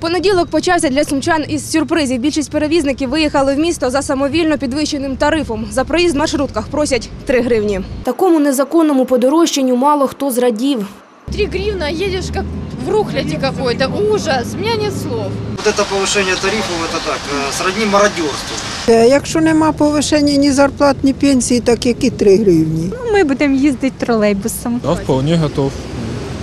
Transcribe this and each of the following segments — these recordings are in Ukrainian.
Понеділок почався для сумчан із сюрпризів. Більшість перевізників виїхали в місто за самовільно підвищеним тарифом. За проїзд в маршрутках просять 3 гривні. Такому незаконному подорожчанню мало хто зрадів. 3 гривна, едешь как в рухляте какой-то. Ужас, у меня нет слов. Вот это повышение тарифов, это так, э, сродни мародерству. Е, Якщо нема повишення ні зарплат, ні пенсії, так які 3 гривні? Ми будемо їздити тролейбусом. Да, вполне готов.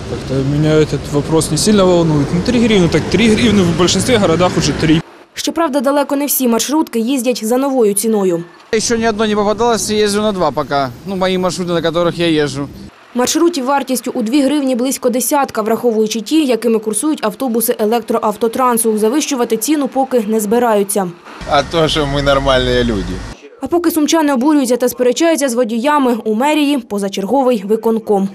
Как-то меня этот вопрос не сильно волнует. Ну, 3 гривны, так 3 гривны в большинстве городах уже 3. Щоправда, далеко не всі маршрутки їздять за новою ціною. Еще ни одно не попадалось, езжу на два пока. Ну, мои маршруты, на которых я езжу. Маршрутів вартістю у 2 гривні близько десятка, враховуючи ті, якими курсують автобуси електроавтотрансу. Завищувати ціну поки не збираються. А то, що ми нормальні люди. А поки сумчани обурюються та сперечаються з водіями, у мерії позачерговий виконком.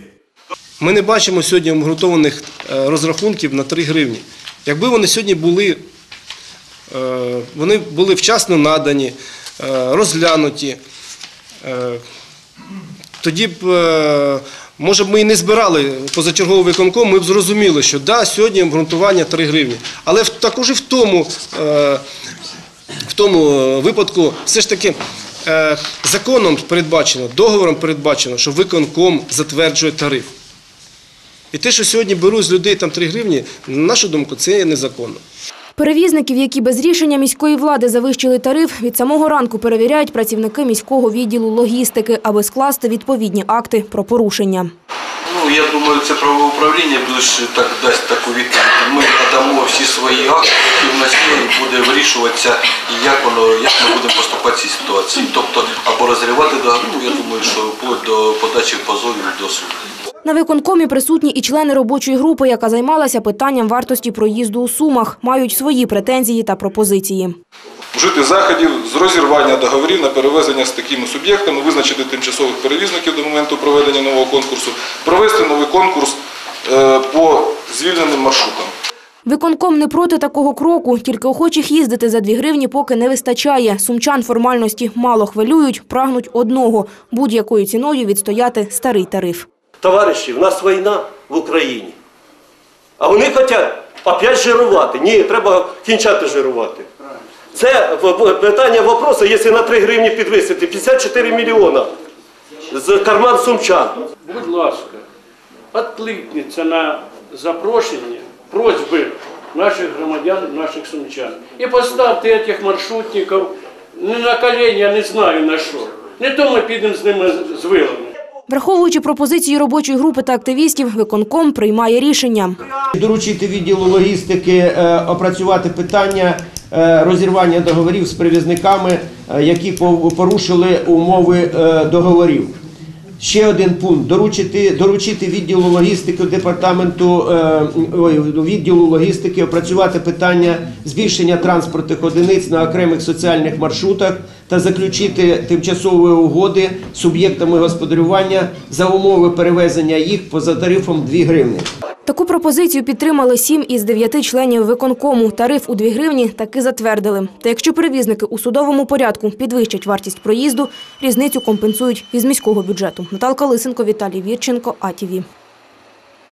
Ми не бачимо сьогодні обґрунтованих е, розрахунків на 3 гривні. Якби вони сьогодні були, е, вони були вчасно надані, е, розглянуті, тоді б, може б ми і не збирали позачерговий виконком, ми б зрозуміли, що да, сьогодні обґрунтування 3 гривні. Але також і в тому, в тому випадку все ж таки законом передбачено, договором передбачено, що виконком затверджує тариф. І те, що сьогодні беруть з людей там 3 гривні, на нашу думку, це є незаконно. Перевізників, які без рішення міської влади завищили тариф, від самого ранку перевіряють працівники міського відділу логістики, аби скласти відповідні акти про порушення. Ну, я думаю, це правове управління більше так дасть таку відповідь. Ми надамо всі свої акти, які в нас є, і буде вирішуватися, і як воно, як ми будемо поступати в цій ситуації. Тобто, або розривати договір, ну, я думаю, що вплоть до подачі позовів до суду. На виконкомі присутні і члени робочої групи, яка займалася питанням вартості проїзду у Сумах, мають свої претензії та пропозиції. вжити заходів з розірвання договорів на перевезення з такими суб'єктами, визначити тимчасових перевізників до моменту проведення нового конкурсу, провести новий конкурс е, по звільненим маршрутам. Виконком не проти такого кроку, тільки охочих їздити за 2 гривні поки не вистачає. Сумчан формальності мало хвилюють, прагнуть одного – будь-якою ціною відстояти старий тариф. Товариші, в нас війна в Україні. А вони хочуть опять жирувати. Ні, треба кінчати жирувати. Це питання вопросу, якщо на 3 гривні підвисити 54 мільйона з карман сумчан. Будь ласка, відкликніться на запрошення, просьби наших громадян, наших сумчан. І поставте цих маршрутників не на колені, я не знаю на що. Не то ми підемо з ними з вилами. Враховуючи пропозиції робочої групи та активістів, виконком приймає рішення. Доручити відділу логістики е, опрацювати питання е, розірвання договорів з перевізниками, е, які порушили умови договорів. Ще один пункт доручити, доручити відділу логістики департаменту ой, відділу логістики опрацювати питання збільшення транспортних одиниць на окремих соціальних маршрутах та заключити тимчасові угоди з суб'єктами господарювання за умови перевезення їх поза тарифом 2 гривні. Таку пропозицію підтримали сім із дев'яти членів виконкому. Тариф у 2 гривні таки затвердили. Та якщо перевізники у судовому порядку підвищать вартість проїзду, різницю компенсують із міського бюджету. Наталка Лисенко, Віталій Вірченко, АТВ.